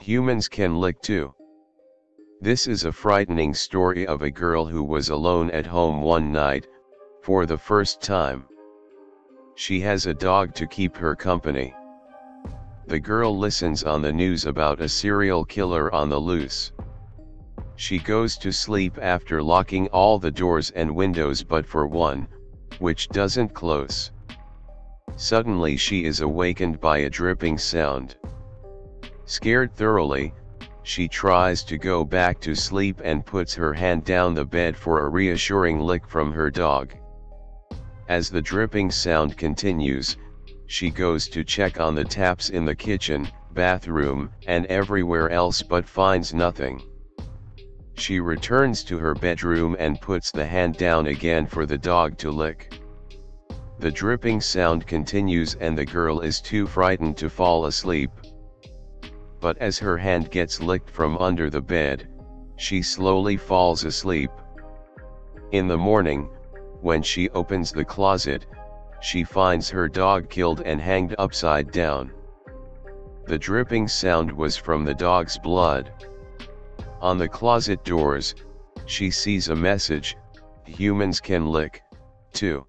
Humans can lick too. This is a frightening story of a girl who was alone at home one night, for the first time. She has a dog to keep her company. The girl listens on the news about a serial killer on the loose. She goes to sleep after locking all the doors and windows but for one, which doesn't close. Suddenly she is awakened by a dripping sound. Scared thoroughly, she tries to go back to sleep and puts her hand down the bed for a reassuring lick from her dog. As the dripping sound continues, she goes to check on the taps in the kitchen, bathroom, and everywhere else but finds nothing. She returns to her bedroom and puts the hand down again for the dog to lick. The dripping sound continues and the girl is too frightened to fall asleep. But as her hand gets licked from under the bed, she slowly falls asleep. In the morning, when she opens the closet, she finds her dog killed and hanged upside down. The dripping sound was from the dog's blood. On the closet doors, she sees a message, humans can lick, too.